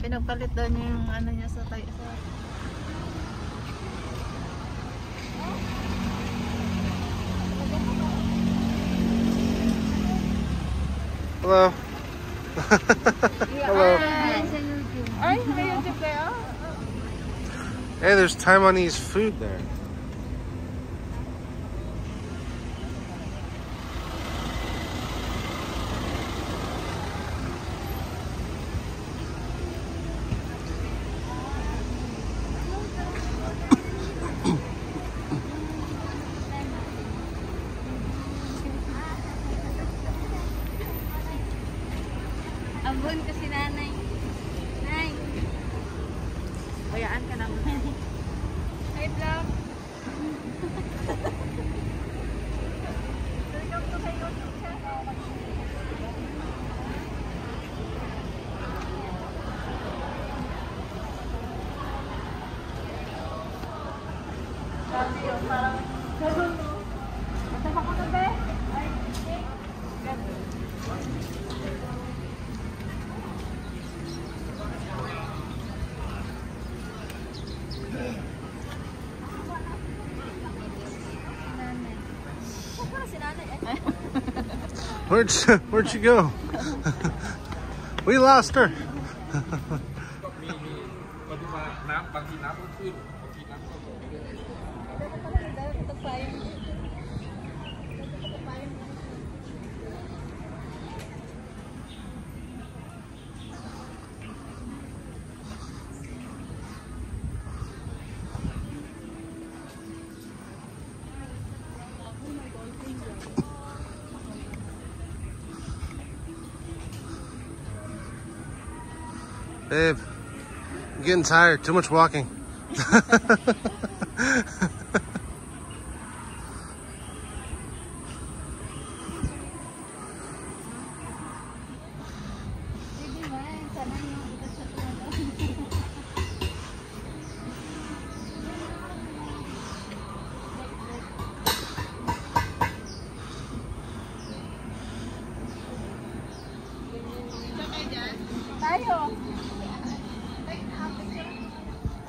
Pinagpalit daw niya yung ano niya sa tayo. Sa... Hello. Hello. Ay, may YouTube kayo? Hey, there's Taiwanese food there. Where'd she, where'd she go? we lost her. Babe, I'm getting tired. Too much walking.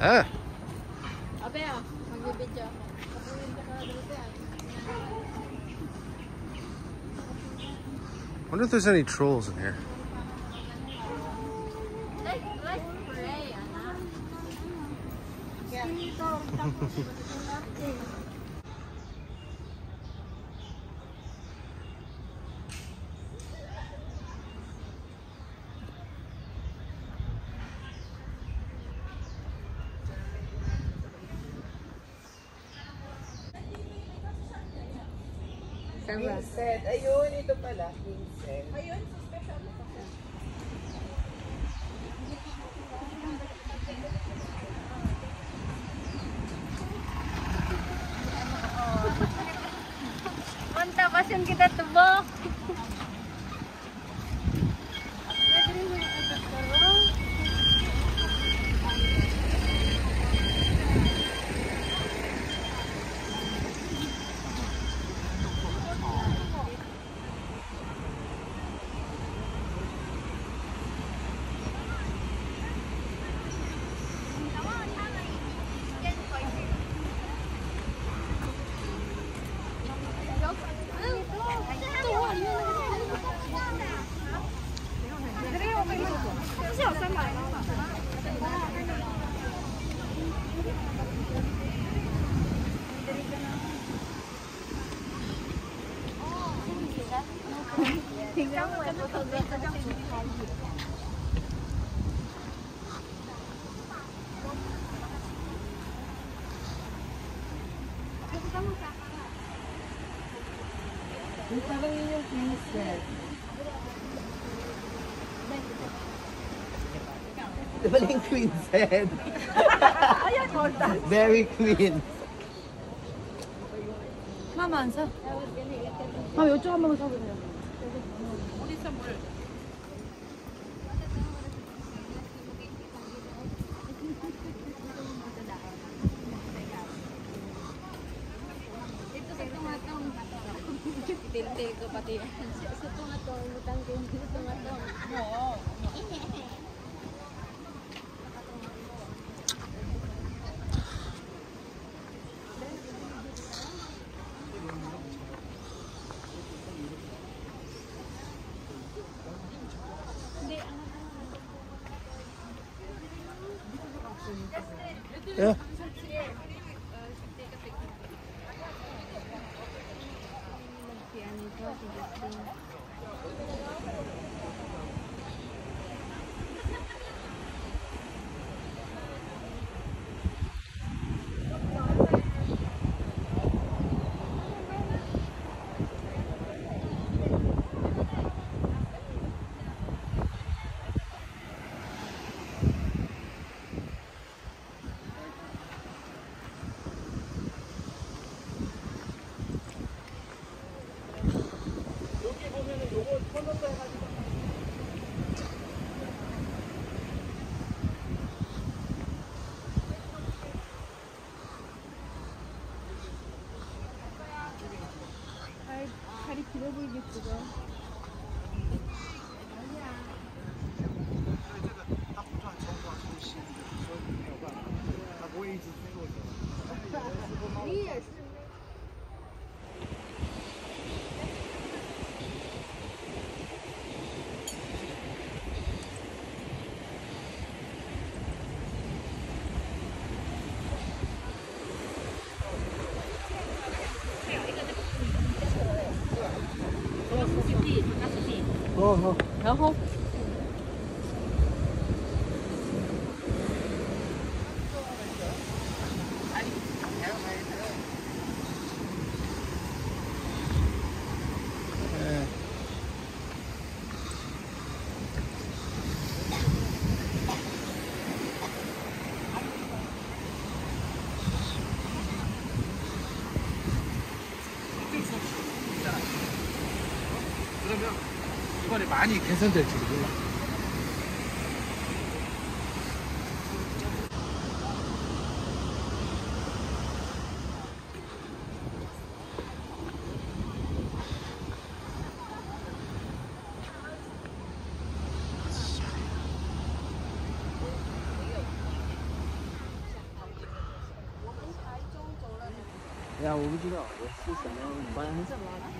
ah, Abe ah, magbibidyo. Kapunin ka na dito ah. wonder if there's any trolls in here. ka ba? Vincent. Ayun, ito pala. Vincent. Ayun, so special na pala. Punta pasyon kita tubo. Yung parang yun yung pinset. Dabaling queen said. Ayan, all that. Very queen. Mama, 앉아. 아, 이쪽 한 번만 사보세요. pati ko pati. Sa tungatong, mutang Yeah. ですね。kilo bu gitti 好好。然后 시설이 많이 개선될지 몰라. 야, 我不知道我是什么班。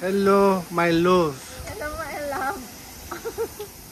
Hello, my love. Hello, my love.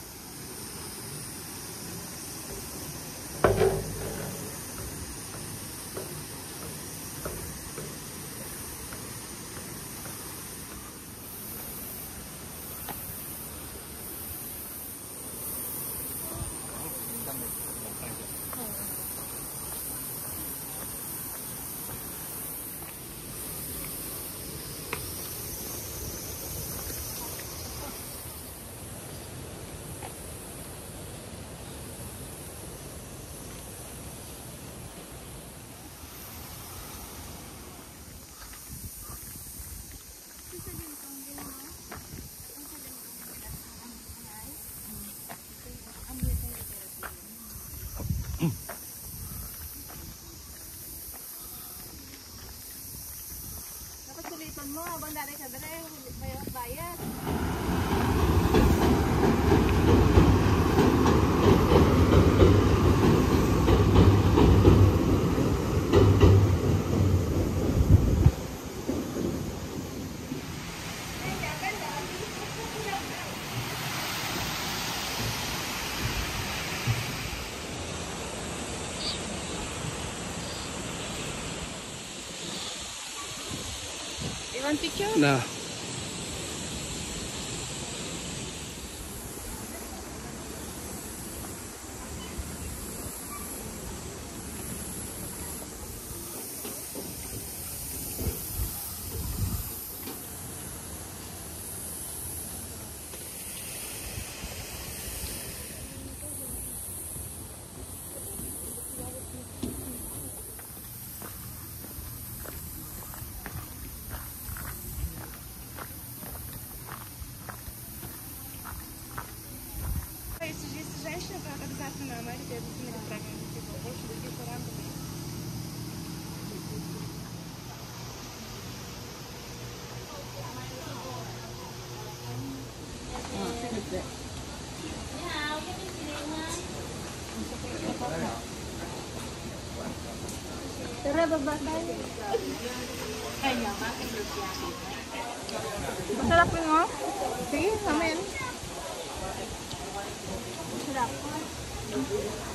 Dapat sulitan mo habang dari ka dari bayad não. Baba tayo. Masarap yun, no? Sige, amen. Sarap. Nyon,